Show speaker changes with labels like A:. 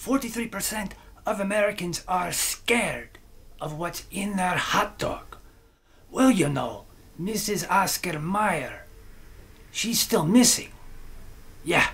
A: 43% of Americans are scared of what's in their hot dog. Well, you know, Mrs. Oscar Mayer? she's still missing. Yeah,